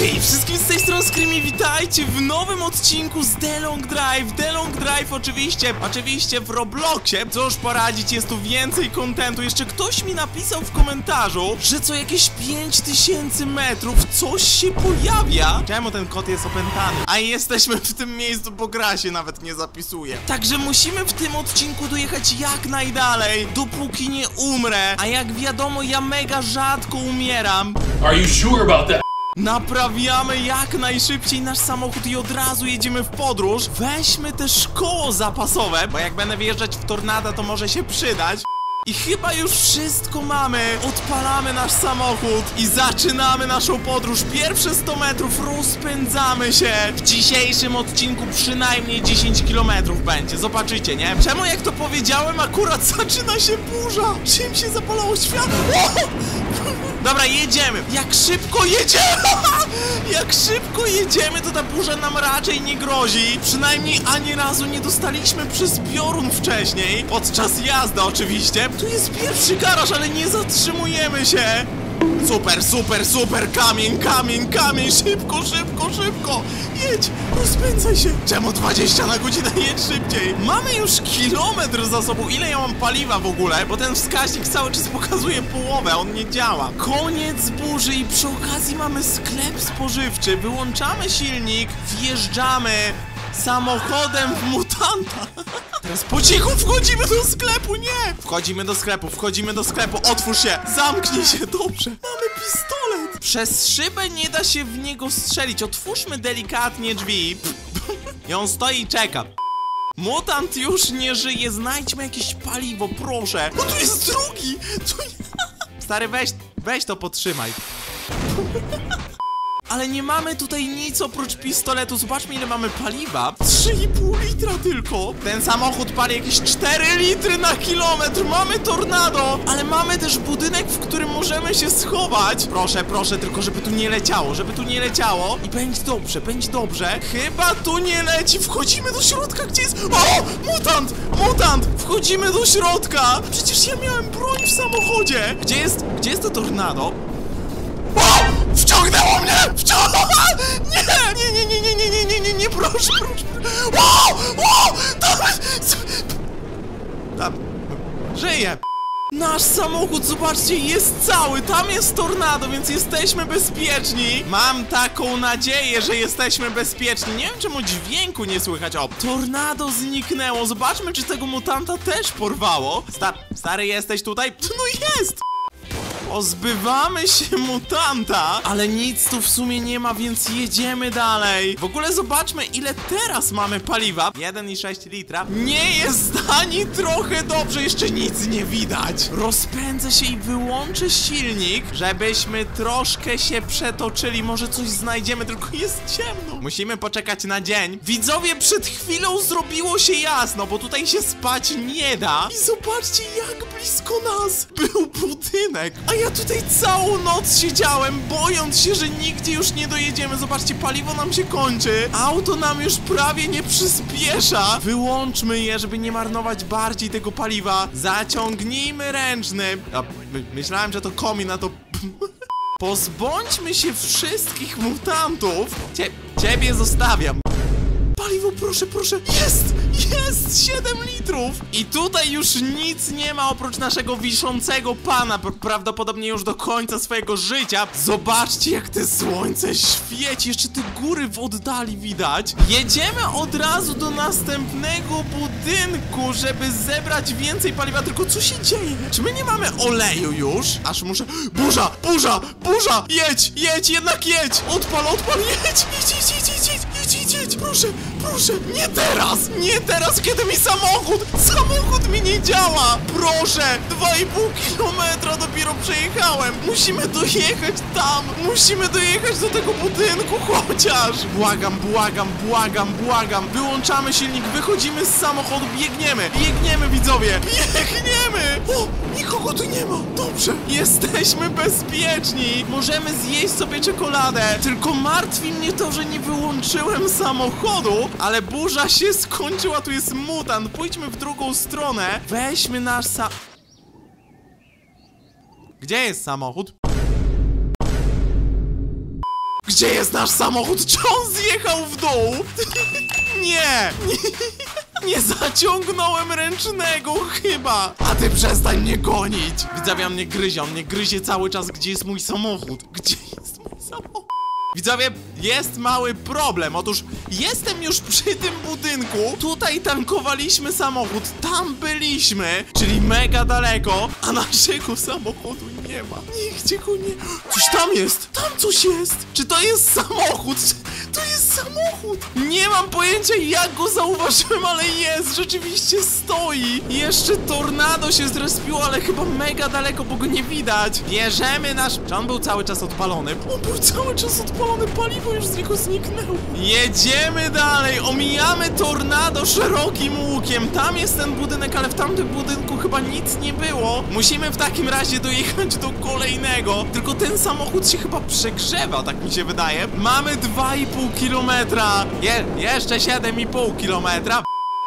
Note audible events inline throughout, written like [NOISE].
Hej, wszystkim z tej strony Screamy, witajcie w nowym odcinku z The Long Drive. The Long Drive oczywiście, oczywiście w Robloxie. Cóż poradzić, jest tu więcej kontentu. Jeszcze ktoś mi napisał w komentarzu, że co jakieś 5000 metrów coś się pojawia. Czemu ten kot jest opętany? A jesteśmy w tym miejscu, bo gra się nawet nie zapisuje. Także musimy w tym odcinku dojechać jak najdalej, dopóki nie umrę. A jak wiadomo, ja mega rzadko umieram. Are you sure about that? Naprawiamy jak najszybciej nasz samochód i od razu jedziemy w podróż. Weźmy też koło zapasowe, bo jak będę wjeżdżać w tornada, to może się przydać. I chyba już wszystko mamy. Odpalamy nasz samochód i zaczynamy naszą podróż. Pierwsze 100 metrów rozpędzamy się. W dzisiejszym odcinku przynajmniej 10 kilometrów będzie. Zobaczycie, nie? Czemu jak to powiedziałem, akurat [LAUGHS] zaczyna się burza? Czym się zapalało światło? [LAUGHS] Dobra, jedziemy. Jak szybko jedziemy! [LAUGHS] Jak szybko jedziemy, to ta burza nam raczej nie grozi. Przynajmniej ani razu nie dostaliśmy przez piorun wcześniej. Podczas jazdy oczywiście. Tu jest pierwszy garaż, ale nie zatrzymujemy się. Super, super, super, kamień, kamień, kamień, szybko, szybko, szybko, jedź, rozpędzaj się. Czemu 20 na godzinę, jedź szybciej. Mamy już kilometr za sobą, ile ja mam paliwa w ogóle, bo ten wskaźnik cały czas pokazuje połowę, on nie działa. Koniec burzy i przy okazji mamy sklep spożywczy, wyłączamy silnik, wjeżdżamy samochodem w mutanta. Teraz po cichu wchodzimy do sklepu, nie! Wchodzimy do sklepu, wchodzimy do sklepu, otwórz się, zamknij się, dobrze. Mamy pistolet. Przez szybę nie da się w niego strzelić, otwórzmy delikatnie drzwi. I on stoi i czeka. Mutant już nie żyje, znajdźmy jakieś paliwo, proszę. O, tu jest drugi! Tu... Stary, weź, weź to potrzymaj. Ale nie mamy tutaj nic oprócz pistoletu. Zobaczmy, ile mamy paliwa. 3,5 litra tylko. Ten samochód pali jakieś 4 litry na kilometr. Mamy tornado, ale mamy też budynek, w którym możemy się schować. Proszę, proszę, tylko żeby tu nie leciało, żeby tu nie leciało. I będzie dobrze, będzie dobrze. Chyba tu nie leci. Wchodzimy do środka, gdzie jest... O! Mutant! Mutant! Wchodzimy do środka. Przecież ja miałem broń w samochodzie. Gdzie jest... Gdzie jest to tornado? O! Wciągnęło mnie! Wciągnęło! Nie! Nie, nie, nie, nie, nie, nie, nie, nie, nie, proszę, proszę. O! O! Tam... Tam... Żyję! Nasz samochód, zobaczcie, jest cały, tam jest tornado, więc jesteśmy bezpieczni. Mam taką nadzieję, że jesteśmy bezpieczni. Nie wiem, czemu dźwięku nie słychać. O, tornado zniknęło. Zobaczmy, czy tego mutanta też porwało. Sta stary, jesteś tutaj? No jest! Pozbywamy się mutanta, ale nic tu w sumie nie ma, więc jedziemy dalej. W ogóle zobaczmy, ile teraz mamy paliwa. 1,6 litra. Nie jest ani trochę dobrze, jeszcze nic nie widać. Rozpędzę się i wyłączę silnik, żebyśmy troszkę się przetoczyli. Może coś znajdziemy, tylko jest ciemno. Musimy poczekać na dzień. Widzowie, przed chwilą zrobiło się jasno, bo tutaj się spać nie da. I zobaczcie, jak blisko nas był budynek. A ja tutaj całą noc siedziałem, bojąc się, że nigdzie już nie dojedziemy. Zobaczcie, paliwo nam się kończy. Auto nam już prawie nie przyspiesza. Wyłączmy je, żeby nie marnować bardziej tego paliwa. Zaciągnijmy ręczny. A, my, myślałem, że to komin, na to... [LAUGHS] Pozbądźmy się wszystkich mutantów. Cie, ciebie zostawiam. Paliwo, proszę, proszę. Jest! Jest! 7 litrów! I tutaj już nic nie ma oprócz naszego wiszącego pana. Prawdopodobnie już do końca swojego życia. Zobaczcie, jak te słońce świeci. Jeszcze te góry w oddali widać. Jedziemy od razu do następnego budynku, żeby zebrać więcej paliwa. Tylko co się dzieje? Czy my nie mamy oleju już? Aż muszę... Burza! Burza! Burza! Jedź! Jedź! Jednak jedź! Odpal, odpal! Jedź! Jedź, jedź, jedź, jedź, Jedź, jedź, jedź! Proszę, proszę! Nie teraz! Nie teraz, kiedy mi samochód! Samochód mi nie działa! Proszę! 2,5 kilometra dopiero przejechałem! Musimy dojechać tam! Musimy dojechać do tego budynku chociaż! Błagam, błagam, błagam, błagam! Wyłączamy silnik, wychodzimy z samochodu, biegniemy! Biegniemy, widzowie! Biegniemy! O! Nikogo tu nie ma! Dobrze! Jesteśmy bezpieczni! Możemy zjeść sobie czekoladę! Tylko martwi mnie to, że nie wyłączyłem samochodu, ale burza się skończyła, tu jest mutant! Pójdźmy w drugą stronę! Weźmy nasz sa... Gdzie jest samochód? Gdzie jest nasz samochód? Czy on zjechał w dół? [LAUGHS] Nie! [LAUGHS] Nie zaciągnąłem ręcznego chyba! A ty przestań mnie gonić! Widzowie, on mnie gryzie, on mnie gryzie cały czas, gdzie jest mój samochód? Gdzie jest mój samochód? Widzowie, jest mały problem. Otóż jestem już przy tym budynku. Tutaj tankowaliśmy samochód, tam byliśmy, czyli mega daleko, a naszego samochodu nie ma. Nigdzie go nie. Coś tam jest! Tam coś jest! Czy to jest samochód? To jest samochód! Nie mam pojęcia jak go zauważyłem, ale jest! Rzeczywiście stoi! Jeszcze tornado się zrespiło, ale chyba mega daleko, bo go nie widać. Bierzemy nasz... Czy on był cały czas odpalony? On był cały czas odpalony, paliwo już z niego zniknęło. Jedziemy dalej, omijamy tornado szerokim łukiem. Tam jest ten budynek, ale w tamtym budynku chyba nic nie było. Musimy w takim razie dojechać do kolejnego. Tylko ten samochód się chyba przegrzewa, tak mi się wydaje. Mamy 2,5 kilometra. Je, jeszcze 7,5 kilometra.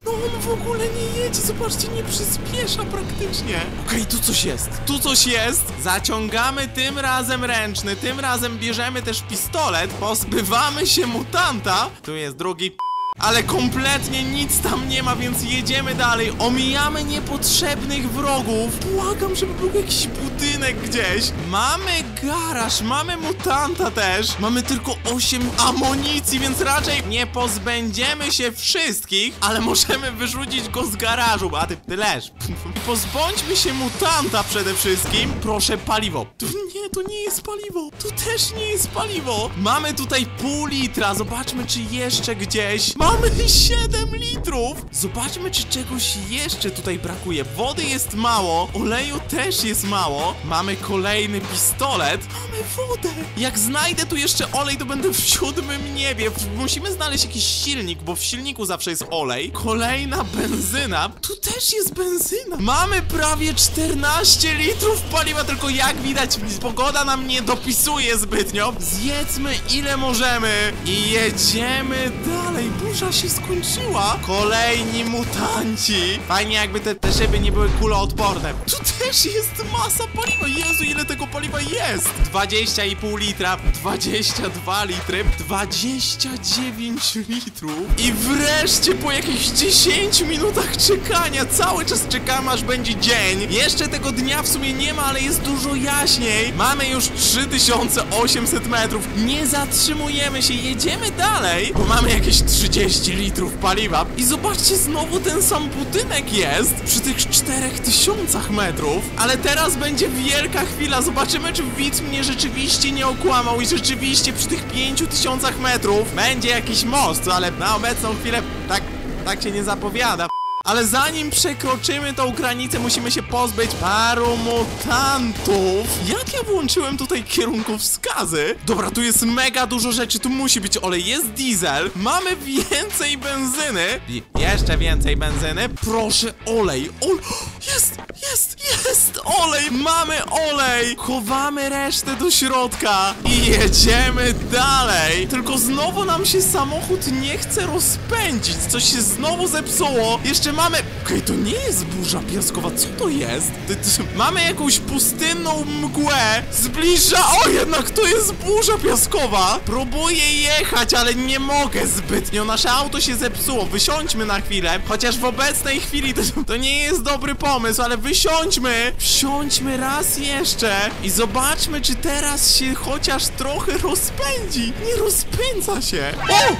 No on w ogóle nie jedzie, zobaczcie, nie przyspiesza praktycznie. Okej, tu coś jest, tu coś jest. Zaciągamy tym razem ręczny, tym razem bierzemy też pistolet, pozbywamy się mutanta. Tu jest drugi. Ale kompletnie nic tam nie ma, więc jedziemy dalej. Omijamy niepotrzebnych wrogów. Błagam, żeby był jakiś budynek gdzieś. Mamy garaż, mamy mutanta też. Mamy tylko 8 amunicji, więc raczej nie pozbędziemy się wszystkich, ale możemy wyrzucić go z garażu. A ty, ty leż. [LAUGHS] Pozbądźmy się mutanta przede wszystkim. Proszę, paliwo. Tu nie, to nie jest paliwo. Tu też nie jest paliwo. Mamy tutaj pół litra. Zobaczmy, czy jeszcze gdzieś. Mamy [LAUGHS] 7 litrów. Zobaczmy, czy czegoś jeszcze tutaj brakuje. Wody jest mało, oleju też jest mało. Mamy kolejny pistolet. Mamy wodę. Jak znajdę tu jeszcze olej, to będę w siódmym niebie. Musimy znaleźć jakiś silnik, bo w silniku zawsze jest olej. Kolejna benzyna. Tu też jest benzyna. Mamy prawie 14 litrów paliwa, tylko jak widać, pogoda nam nie dopisuje zbytnio. Zjedzmy ile możemy i jedziemy dalej. Burza się skończyła. Kolejni mutanci. Fajnie jakby te, te szyby nie były kuloodporne. Tu też jest masa paliwa. Jezu, ile tego paliwa jest. 20,5 litra, 22 litry, 29 litrów. I wreszcie po jakichś 10 minutach czekania, cały czas czekamy aż będzie dzień. Jeszcze tego dnia w sumie nie ma, ale jest dużo jaśniej. Mamy już 3800 metrów. Nie zatrzymujemy się, jedziemy dalej, bo mamy jakieś 30 litrów paliwa. I zobaczcie, znowu ten sam budynek jest przy tych 4000 metrów. Ale teraz będzie wielka chwila. Zobaczymy, czy widz mnie rzeczywiście nie okłamał i rzeczywiście przy tych 5000 metrów będzie jakiś most, ale na obecną chwilę tak, tak się nie zapowiada. Ale zanim przekroczymy tą granicę, musimy się pozbyć paru mutantów. Jak ja włączyłem tutaj kierunkowskazy? Dobra, tu jest mega dużo rzeczy, tu musi być olej, jest diesel, mamy więcej benzyny. I jeszcze więcej benzyny. Proszę, olej, ol... Jest, jest, jest olej, mamy olej. Chowamy resztę do środka i jedziemy dalej. Tylko znowu nam się samochód nie chce rozpędzić, coś się znowu zepsuło. Jeszcze mamy... Okej, to nie jest burza piaskowa, co to jest? Ty, ty, mamy jakąś pustynną mgłę, zbliża... O, jednak to jest burza piaskowa! Próbuję jechać, ale nie mogę zbytnio, nasze auto się zepsuło, wysiądźmy na chwilę, chociaż w obecnej chwili to, to nie jest dobry pomysł, ale wysiądźmy! Wsiądźmy raz jeszcze i zobaczmy, czy teraz się chociaż trochę rozpędzi. Nie rozpędza się.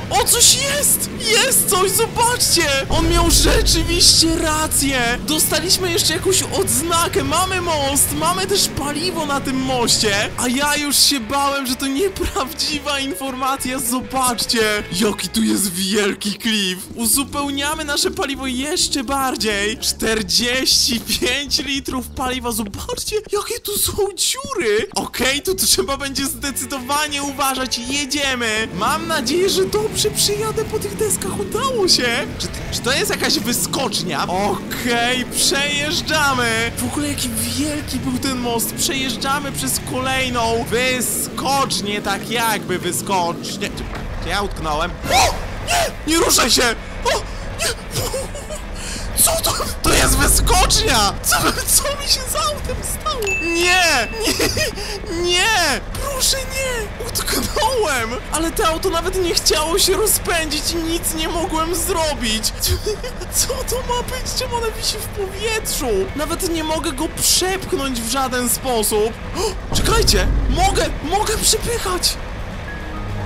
O! O, coś jest! Jest coś, zobaczcie! On miał rzeczywiście rację! Dostaliśmy jeszcze jakąś odznakę, mamy most, mamy też paliwo na tym moście, a ja już się bałem, że to nieprawdziwa informacja, zobaczcie! Jaki tu jest wielki klif! Uzupełniamy nasze paliwo jeszcze bardziej! 45 litrów paliwa, zobaczcie, jakie tu są dziury! Okej, tu trzeba będzie zdecydowanie uważać, jedziemy! Mam nadzieję, że dobrze przyjadę po tych deskach, udało się! Czy, czy to jest jakaś wyskocznia? Okej, przejeżdżamy! W ogóle jaki wielki był ten most, przejeżdżamy przez kolejną wyskocznię, tak jakby czy ja utknąłem? O! Nie! Nie ruszaj się! O! Nie! Co to? To jest wyskocznia! Co, co mi się z autem stało? Nie! Nie! Nie! Proszę nie! Utknąłem! Ale to auto nawet nie chciało się rozpędzić i nic nie mogłem zrobić! [LAUGHS] Co to ma być? Czemu ona wisi w powietrzu? Nawet nie mogę go przepchnąć w żaden sposób! O, [GASPS] czekajcie! Mogę! Mogę przypychać!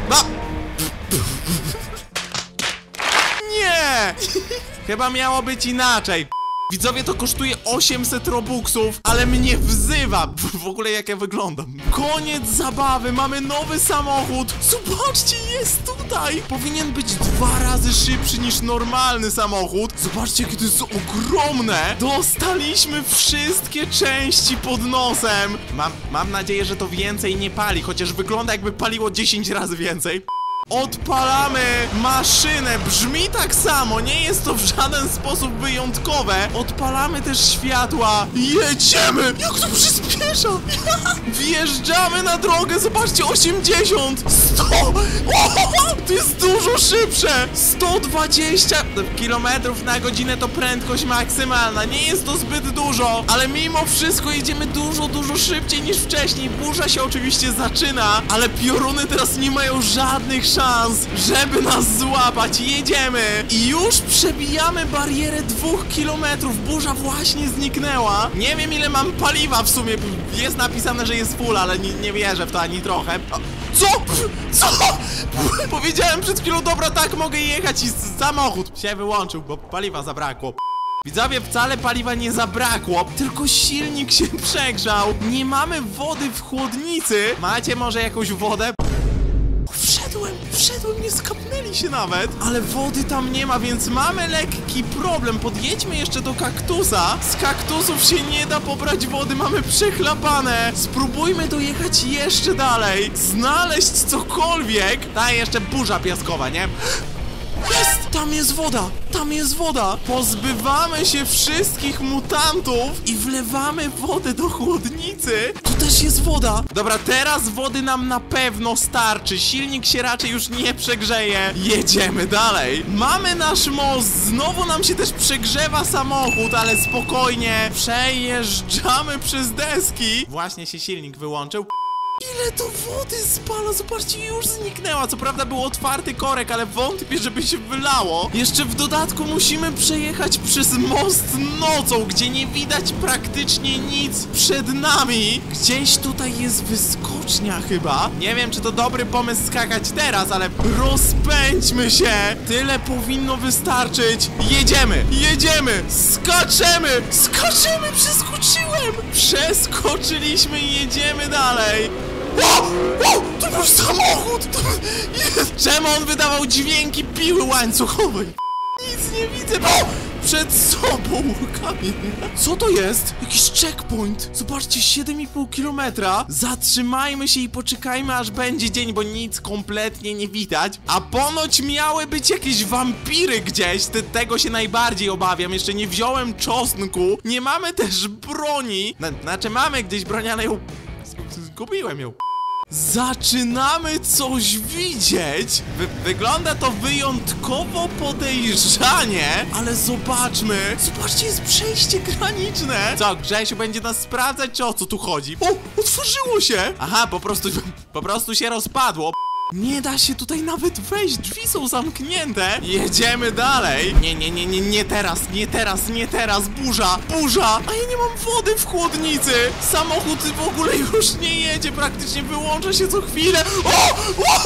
A! [LAUGHS] Nie! [LAUGHS] Chyba miało być inaczej. Widzowie, to kosztuje 800 robuxów, ale mnie wzywa. W ogóle jak ja wyglądam. Koniec zabawy, mamy nowy samochód. Zobaczcie, jest tutaj. Powinien być dwa razy szybszy niż normalny samochód. Zobaczcie, jakie to jest ogromne. Dostaliśmy wszystkie części pod nosem. Mam, mam nadzieję, że to więcej nie pali, chociaż wygląda jakby paliło 10 razy więcej. Odpalamy maszynę, brzmi tak samo, nie jest to w żaden sposób wyjątkowe. Odpalamy też światła, jedziemy! Jak to przyspiesza! [LAUGHS] Wjeżdżamy na drogę, zobaczcie, 80, 100, o, to jest dużo szybsze! 120 km na godzinę to prędkość maksymalna, nie jest to zbyt dużo, ale mimo wszystko jedziemy dużo, dużo szybciej niż wcześniej. Burza się oczywiście zaczyna, ale pioruny teraz nie mają żadnych szans, żeby nas złapać. Jedziemy i już przebijamy barierę dwóch kilometrów. Burza właśnie zniknęła. Nie wiem ile mam paliwa w sumie. Jest napisane, że jest full, ale nie, nie wierzę w to ani trochę. Co? Co? [LAUGHS] Powiedziałem przed chwilą, dobra, tak mogę jechać i samochód się wyłączył, bo paliwa zabrakło. Widzowie, wcale paliwa nie zabrakło, tylko silnik się [LAUGHS] przegrzał. Nie mamy wody w chłodnicy. Macie może jakąś wodę? Wszedłem, wszedłem, nie skapnęli się nawet. Ale wody tam nie ma, więc mamy lekki problem. Podjedźmy jeszcze do kaktusa. Z kaktusów się nie da pobrać wody, mamy przechlapane. Spróbujmy dojechać jeszcze dalej. Znaleźć cokolwiek. Ta jeszcze burza piaskowa, nie? Jest! Tam jest woda! Tam jest woda! Pozbywamy się wszystkich mutantów i wlewamy wodę do chłodnicy. Tu też jest woda. Dobra, teraz wody nam na pewno starczy. Silnik się raczej już nie przegrzeje. Jedziemy dalej. Mamy nasz most. Znowu nam się też przegrzewa samochód, ale spokojnie. Przejeżdżamy przez deski. Właśnie się silnik wyłączył. Ile to wody spala, zobaczcie, już zniknęła. Co prawda był otwarty korek, ale wątpię, żeby się wylało. Jeszcze w dodatku musimy przejechać przez most nocą, gdzie nie widać praktycznie nic przed nami. Gdzieś tutaj jest wyskocznia chyba. Nie wiem, czy to dobry pomysł skakać teraz, ale rozpędźmy się. Tyle powinno wystarczyć. Jedziemy, jedziemy, skaczemy, skaczemy, przeskoczyłem. Przeskoczyliśmy i jedziemy dalej. O! O! To był samochód! To... Czemu on wydawał dźwięki piły łańcuchowej? Nic nie widzę! O! Przed sobą kamień. Co to jest? Jakiś checkpoint. Zobaczcie, 7,5 kilometra. Zatrzymajmy się i poczekajmy, aż będzie dzień, bo nic kompletnie nie widać. A ponoć miały być jakieś wampiry gdzieś. Te, tego się najbardziej obawiam. Jeszcze nie wziąłem czosnku. Nie mamy też broni. Na, znaczy, mamy gdzieś broń, ale ją Zgubiłem ją. Zaczynamy coś widzieć! Wy wygląda to wyjątkowo podejrzanie, ale zobaczmy. Zobaczcie, jest przejście graniczne. Co, Grzesiu będzie nas sprawdzać, czy o co tu chodzi? O, otworzyło się! Aha, po prostu, po prostu się rozpadło. Nie da się tutaj nawet wejść, drzwi są zamknięte. Jedziemy dalej. Nie, nie, nie, nie, nie teraz, nie teraz, nie teraz. Burza, burza. A ja nie mam wody w chłodnicy. Samochód w ogóle już nie jedzie, praktycznie wyłącza się co chwilę. O, o,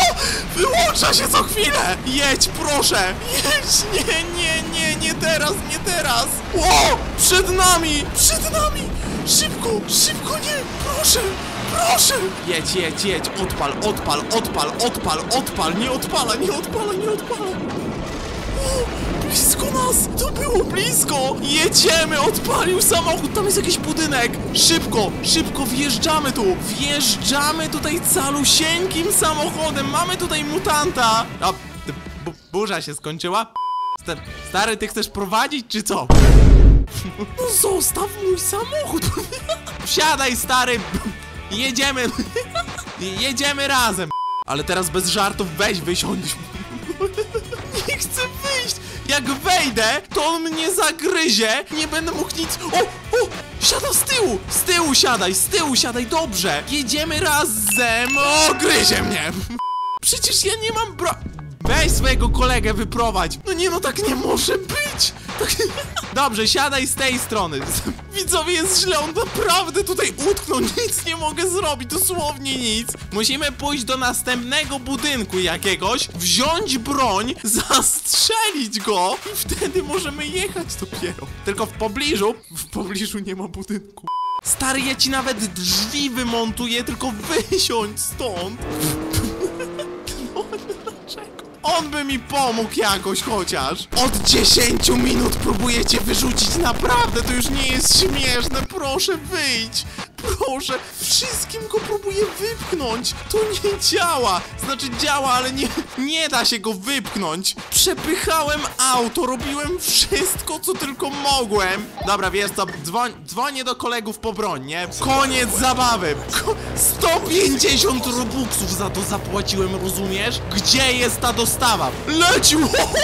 wyłącza się co chwilę. Jedź, proszę. Jedź, nie, nie, nie, nie teraz, nie teraz. O, przed nami, przed nami. Szybko, szybko, nie, proszę. Proszę! Jedź, jedź, jedź, odpal, odpal, odpal, odpal, odpal, nie odpala, nie odpala, nie odpala. O, blisko nas, to było blisko. Jedziemy, odpalił samochód, tam jest jakiś budynek. Szybko, szybko wjeżdżamy tu. Wjeżdżamy tutaj calusieńkim samochodem, mamy tutaj mutanta. A, bu burza się skończyła? Sta stary, ty chcesz prowadzić, czy co? [LAUGHS] No zostaw mój samochód. [LAUGHS] Wsiadaj, stary. Jedziemy! [LAUGHS] Jedziemy razem! Ale teraz bez żartów weź wysiądź! [LAUGHS] Nie chcę wyjść! Jak wejdę, to on mnie zagryzie, nie będę mógł nic... O, o, siada z tyłu, z tyłu siadaj, z tyłu siadaj, dobrze. Jedziemy razem, o, gryzie mnie. [LAUGHS] Przecież ja nie mam bro... Weź swojego kolegę wyprowadź. No nie no, tak nie może być. [LAUGHS] Dobrze, siadaj z tej strony. [LAUGHS] Widzowie, jest źle, on naprawdę tutaj utknął. [LAUGHS] Nic nie mogę zrobić, dosłownie nic. Musimy pójść do następnego budynku jakiegoś, wziąć broń, zastrzelić go i wtedy możemy jechać dopiero. Tylko w pobliżu, w pobliżu nie ma budynku. Stary, ja ci nawet drzwi wymontuję, tylko wysiądź stąd. On by mi pomógł jakoś chociaż. Od 10 minut próbujecie wyrzucić, naprawdę to już nie jest śmieszne. Proszę wyjdź. Proszę, wszystkim go próbuję wypchnąć. To nie działa. Znaczy działa, ale nie, nie da się go wypchnąć. Przepychałem auto, robiłem wszystko, co tylko mogłem. Dobra, wiesz co, dzwoń, dzwonię do kolegów po broń, nie? Koniec zabawy. Ko 150 robuxów za to zapłaciłem, rozumiesz? Gdzie jest ta dostawa? Lecił!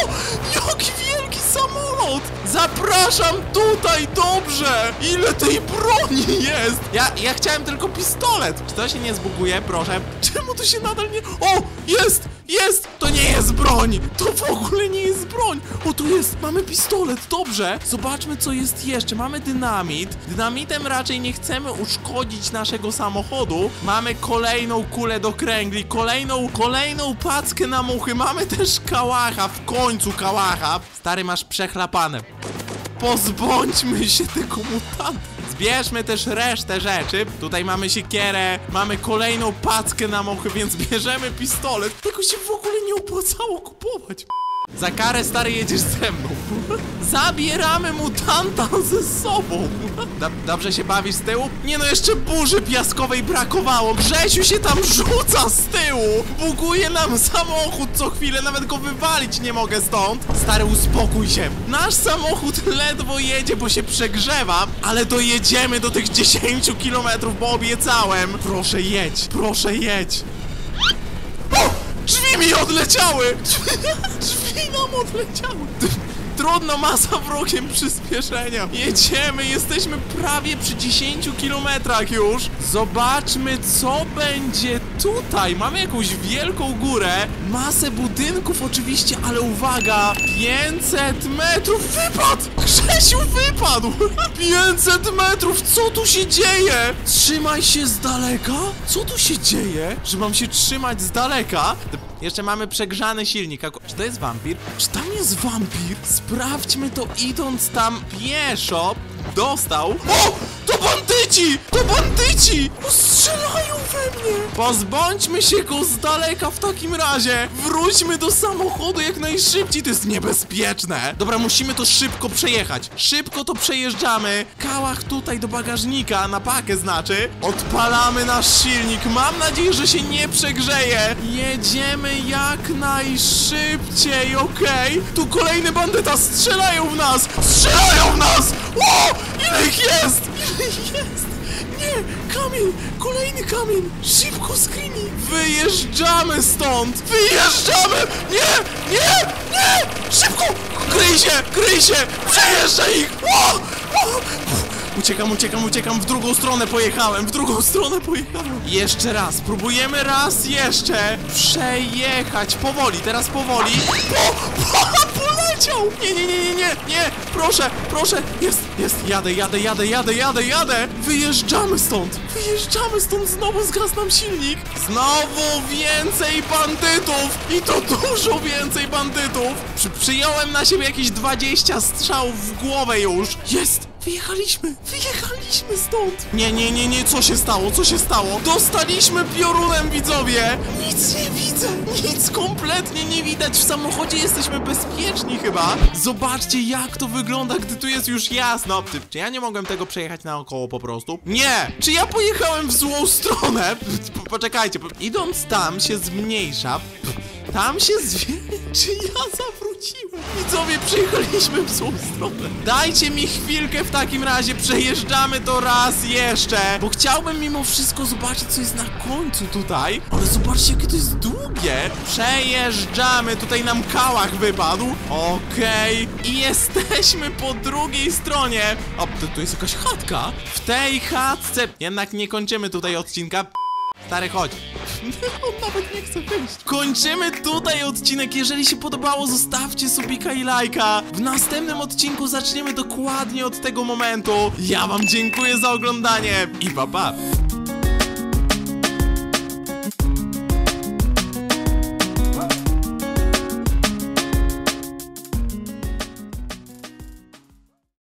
[LAUGHS] Jaki samolot! Zapraszam tutaj, dobrze! Ile tej broni jest? Ja, ja chciałem tylko pistolet. Czy to się nie zbuguje, proszę? Czemu to się nadal nie... O! Jest! Jest! To nie jest broń! To w ogóle nie jest broń! O, tu jest! Mamy pistolet, dobrze! Zobaczmy, co jest jeszcze. Mamy dynamit. Dynamitem raczej nie chcemy uszkodzić naszego samochodu. Mamy kolejną kulę do kręgli, kolejną, kolejną packę na muchy. Mamy też kałacha, w końcu kałacha. Stary, masz przechlapane. Pozbądźmy się tego mutanta. Zbierzmy też resztę rzeczy. Tutaj mamy siekierę, mamy kolejną packę na mochy, więc [LAUGHS] bierzemy pistolet. Tego się w ogóle nie opłacało kupować. Za karę stary jedziesz ze mną. Zabieramy mutanta ze sobą. Dob- dobrze się bawisz z tyłu? Nie no, jeszcze burzy piaskowej brakowało. Grzesiu się tam rzuca z tyłu. Buguje nam samochód co chwilę, nawet go wywalić nie mogę stąd. Stary, uspokój się. Nasz samochód ledwo jedzie, bo się przegrzewa, ale dojedziemy do tych 10 kilometrów, bo obiecałem. Proszę jedź, proszę jedź. Drzwi mi odleciały! Drzwi, drzwi nam odleciały! Trudno, masa wrogiem przyspieszenia. Jedziemy, jesteśmy prawie przy 10 kilometrach już. Zobaczmy, co będzie tutaj. Mamy jakąś wielką górę, masę budynków oczywiście, ale uwaga, 500 metrów wypadł! Grzesiu wypadł! 500 metrów, co tu się dzieje? Trzymaj się z daleka? Co tu się dzieje? Że mam się trzymać z daleka? Jeszcze mamy przegrzany silnik. Czy to jest wampir? Czy tam jest wampir? Sprawdźmy to idąc tam pieszo. Dostał. O! To bandyci! To bandyci! O, strzelają we mnie! Pozbądźmy się go z daleka w takim razie! Wróćmy do samochodu jak najszybciej, to jest niebezpieczne! Dobra, musimy to szybko przejechać. Szybko to przejeżdżamy. Kałach tutaj do bagażnika, na pakę znaczy. Odpalamy nasz silnik. Mam nadzieję, że się nie przegrzeje. Jedziemy jak najszybciej, okej? Tu kolejny bandyta, strzelają w nas! Strzelają w nas! O! Ile ich jest? Jest? Nie! Kamień! Kolejny kamień! Szybko screeny! Wyjeżdżamy stąd! Wyjeżdżamy! Nie! Nie! Nie! Szybko! Kryj się! Kryj się! Przejeżdżaj ich! O! O! Uciekam, uciekam, uciekam, w drugą stronę pojechałem, w drugą stronę pojechałem. Jeszcze raz, próbujemy raz jeszcze przejechać, powoli, teraz powoli. O, po, Nie, nie, nie, nie, nie, nie, proszę, proszę, jest, jest, jadę, jadę, jadę, jadę, jadę, jadę. Wyjeżdżamy stąd, wyjeżdżamy stąd, znowu zgasł nam silnik. Znowu więcej bandytów i to dużo więcej bandytów. Przy, przyjąłem na siebie jakieś 20 strzałów w głowę już. Jest! Wyjechaliśmy! Wyjechaliśmy stąd! Nie, nie, nie, nie, co się stało? Co się stało? Dostaliśmy piorunem, widzowie! Nic nie widzę! Nic kompletnie nie widać! W samochodzie jesteśmy bezpieczni chyba! Zobaczcie, jak to wygląda, gdy tu jest już jasno! Czy, czy ja nie mogłem tego przejechać naokoło po prostu? Nie! Czy ja pojechałem w złą stronę? Po- Poczekajcie, po- idąc tam się zmniejsza... Tam się zwie... Czy ja zawróciłem? Widzowie, przyjechaliśmy w złą stronę. Dajcie mi chwilkę w takim razie, przejeżdżamy to raz jeszcze, bo chciałbym mimo wszystko zobaczyć, co jest na końcu tutaj. Ale zobaczcie, jakie to jest długie. Przejeżdżamy, tutaj nam kałach wypadł. Okej, i jesteśmy po drugiej stronie. O, to, to jest jakaś chatka. W tej chatce, jednak nie kończymy tutaj odcinka. Stary, chodź. [LAUGHS] On nawet nie chce wyjść. Kończymy tutaj odcinek. Jeżeli się podobało, zostawcie subika i lajka. W następnym odcinku zaczniemy dokładnie od tego momentu. Ja wam dziękuję za oglądanie i pa pa.